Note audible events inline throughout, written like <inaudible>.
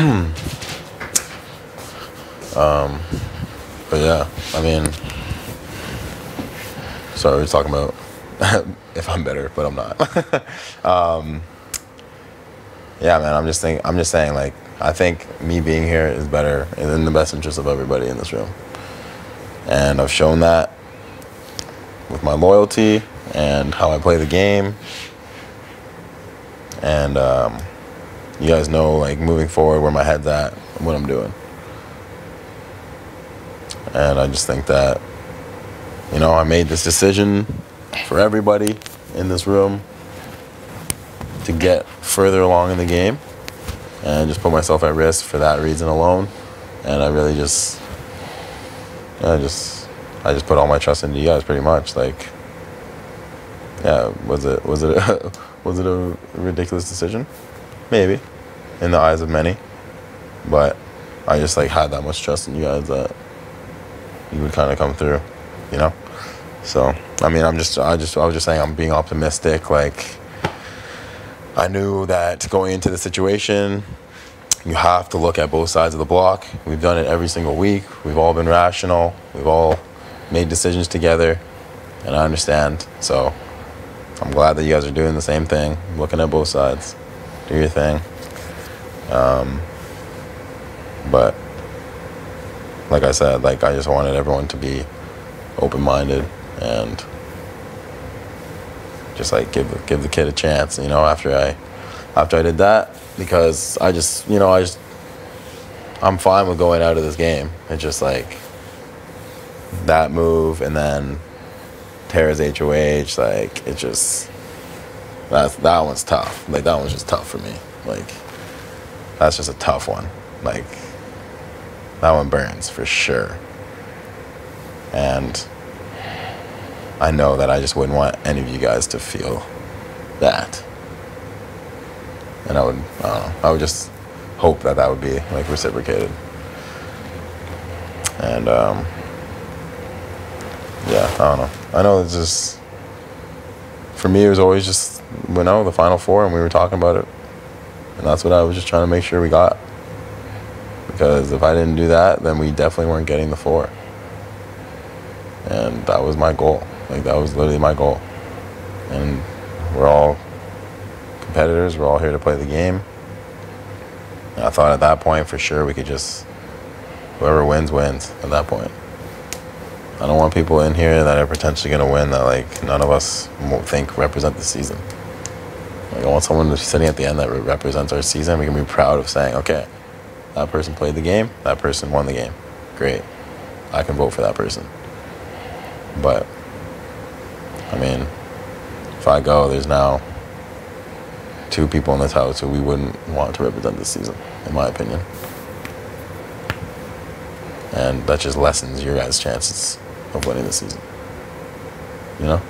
um, but yeah, I mean, sorry, we are talking about <laughs> if I'm better, but I'm not. <laughs> um, yeah, man, I'm just think I'm just saying like I think me being here is better and in the best interest of everybody in this room, and I've shown that with my loyalty and how I play the game, and um, you guys know like moving forward where my head's at, what I'm doing, and I just think that you know I made this decision for everybody in this room to get further along in the game and just put myself at risk for that reason alone. And I really just, I just, I just put all my trust into you guys pretty much. Like, yeah, was it, was it, a, <laughs> was it a ridiculous decision? Maybe, in the eyes of many, but I just like had that much trust in you guys that you would kind of come through, you know. So I mean, I'm just, I just, I was just saying, I'm being optimistic. Like, I knew that going into the situation, you have to look at both sides of the block. We've done it every single week. We've all been rational. We've all made decisions together, and I understand. So I'm glad that you guys are doing the same thing, looking at both sides. Do your thing. Um, but like I said, like I just wanted everyone to be open-minded and just like give give the kid a chance. You know, after I after I did that, because I just you know I just I'm fine with going out of this game. It's just like that move and then Tara's HOH. Like it just that that one's tough. Like that one's just tough for me. Like that's just a tough one. Like that one burns for sure. And I know that I just wouldn't want any of you guys to feel that. And I would, I know, I would just hope that that would be like reciprocated. And um, yeah, I don't know. I know it's just for me. It was always just you know the final four, and we were talking about it, and that's what I was just trying to make sure we got. Because if I didn't do that, then we definitely weren't getting the four, and that was my goal. Like that was literally my goal. And we're all competitors. We're all here to play the game. And I thought at that point for sure we could just whoever wins wins at that point. I don't want people in here that are potentially going to win that like none of us think represent the season. Like I want someone sitting at the end that represents our season. We can be proud of saying, okay, that person played the game. That person won the game. Great. I can vote for that person. But I mean, if I go, there's now two people in this house who we wouldn't want to represent this season, in my opinion. And that just lessens your guys' chances of winning the season. You know?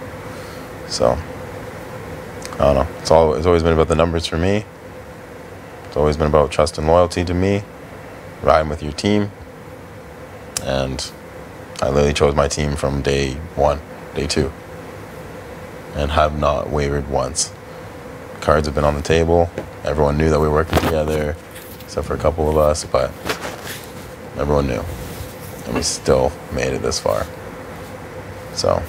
So, I don't know. It's, all, it's always been about the numbers for me. It's always been about trust and loyalty to me, riding with your team. And I literally chose my team from day one, day two and have not wavered once. Cards have been on the table. Everyone knew that we were working together, except for a couple of us, but everyone knew. And we still made it this far. So